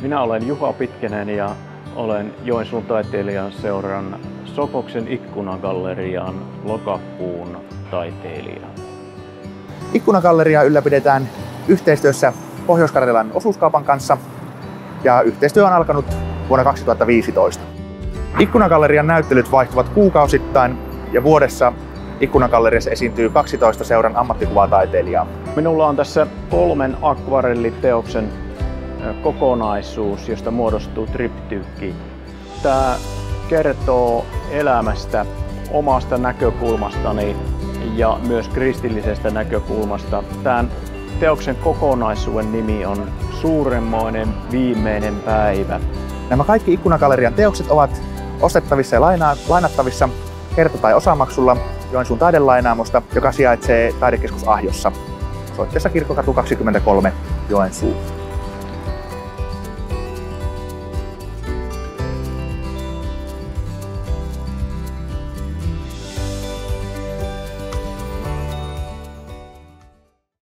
Minä olen Juha Pitkänen ja olen Joensuun taiteilijan seuran Sokoksen ikkunagallerian lokakuun taiteilija. Ikkunagalleria ylläpidetään yhteistyössä Pohjois-Karjalan osuuskaupan kanssa ja yhteistyö on alkanut vuonna 2015. Ikkunagallerian näyttelyt vaihtuvat kuukausittain ja vuodessa Ikkunagalleriassa esiintyy 12 seuran ammattikuvataiteilijaa. Minulla on tässä kolmen akvarelliteoksen kokonaisuus, josta muodostuu triptyykki. Tämä kertoo elämästä omasta näkökulmastani ja myös kristillisestä näkökulmasta. Tämän teoksen kokonaisuuden nimi on Suuremmoinen viimeinen päivä. Nämä kaikki Ikkunagallerian teokset ovat ostettavissa ja lainattavissa kerta- tai osamaksulla Joensuun taidelainaamosta, joka sijaitsee taidekeskus Ahjossa, soitteessa Kirkkokatu 23 Joensuu.